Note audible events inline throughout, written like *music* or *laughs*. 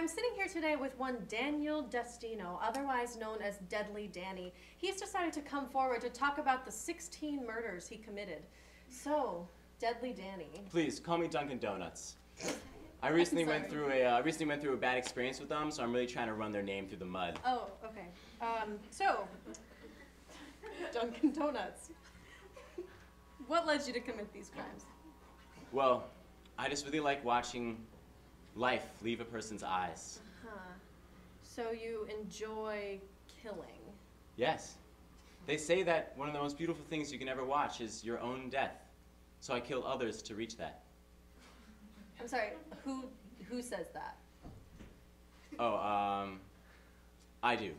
I'm sitting here today with one Daniel Destino, otherwise known as Deadly Danny. He's decided to come forward to talk about the 16 murders he committed. So, Deadly Danny. Please call me Dunkin' Donuts. *laughs* I recently went through a uh, recently went through a bad experience with them, so I'm really trying to run their name through the mud. Oh, okay. Um, so, *laughs* Dunkin' Donuts. What led you to commit these crimes? Well, I just really like watching life leave a person's eyes. Huh. So you enjoy killing. Yes. They say that one of the most beautiful things you can ever watch is your own death. So I kill others to reach that. I'm sorry, who who says that? Oh, um, I do,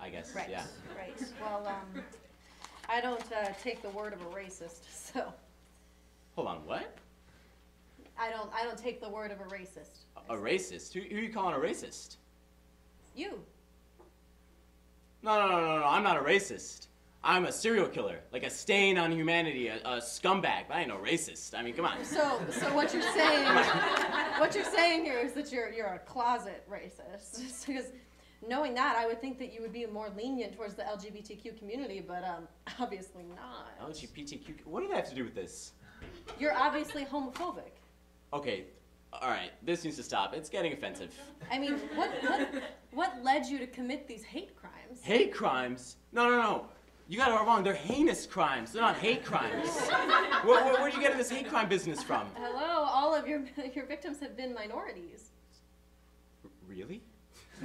I guess. Right. Yeah. Right. Well, um, I don't uh, take the word of a racist, *laughs* so Hold on, what? I don't I don't take the word of a racist. A, racist? Who, who are you calling a racist? You. No, no, no, no, no. I'm not a racist. I'm a serial killer, like a stain on humanity, a, a scumbag. But I ain't no racist. I mean, come on. So so what you're saying what you're saying here is that you're you're a closet racist. *laughs* because knowing that, I would think that you would be more lenient towards the LGBTQ community, but um, *laughs* obviously not. LGBTQ. What do they have to do with this? You're obviously homophobic. Okay, all right. This needs to stop. It's getting offensive. I mean, what what what led you to commit these hate crimes? Hate crimes? No, no, no. You got it all wrong. They're heinous crimes. They're not hate crimes. *laughs* where, where, where'd you get this hate crime business from? Hello, all of your *laughs* your victims have been minorities. Really?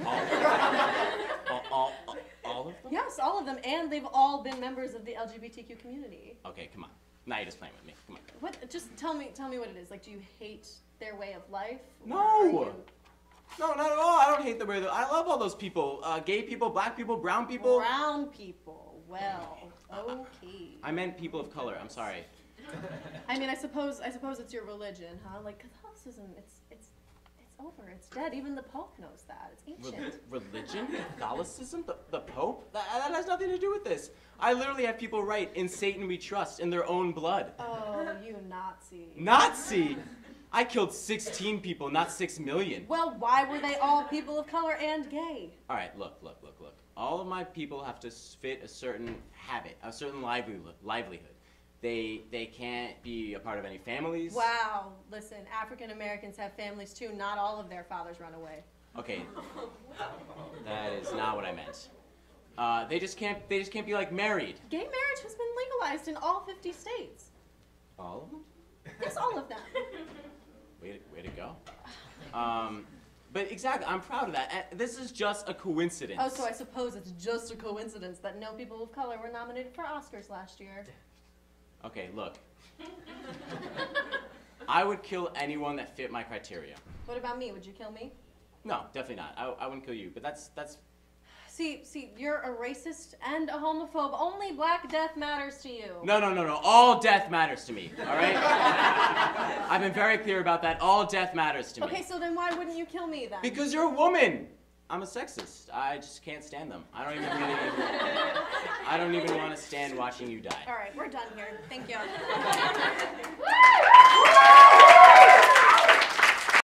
All, all, all, all of them? Yes, all of them, and they've all been members of the LGBTQ community. Okay, come on. Now you're just playing with me. Come on. What? Just tell me, tell me what it is. Like, do you hate their way of life? No! No, not at all. I don't hate the way that I love all those people. Uh, gay people, black people, brown people. Brown people. Well, okay. I meant people of color. I'm sorry. *laughs* I mean, I suppose, I suppose it's your religion, huh? Like Catholicism, it's, it's, it's over. It's dead. Even the Pope knows that. It's Re- ancient. religion? Catholicism? The, the Pope? That, that has nothing to do with this. I literally have people write, in Satan we trust, in their own blood. Oh, you Nazi. Nazi! I killed 16 people, not 6 million. Well, why were they all people of color and gay? All right, look, look, look, look. All of my people have to fit a certain habit, a certain livelihood. livelihood. They, they can't be a part of any families. Wow. Listen, African Americans have families too. Not all of their fathers run away. Okay, that is not what I meant. Uh, they just can't. They just can't be like married. Gay marriage has been legalized in all 50 states. All of them. Yes, all of them. *laughs* Way to, way to go. Um, but exactly, I'm proud of that. And this is just a coincidence. Oh, so I suppose it's just a coincidence that no people of color were nominated for Oscars last year. Okay, look. I would kill anyone that fit my criteria. What about me? Would you kill me? No, definitely not. I, I wouldn't kill you. But that's that's. See, see, you're a racist and a homophobe. Only Black Death matters to you. No, no, no, no. All death matters to me. All right. I've been very clear about that. All death matters to me. Okay, so then why wouldn't you kill me then? Because you're a woman. I'm a sexist. I just can't stand them. I don't even really. I don't even want to stand watching you die. All right, we're done here. Thank you.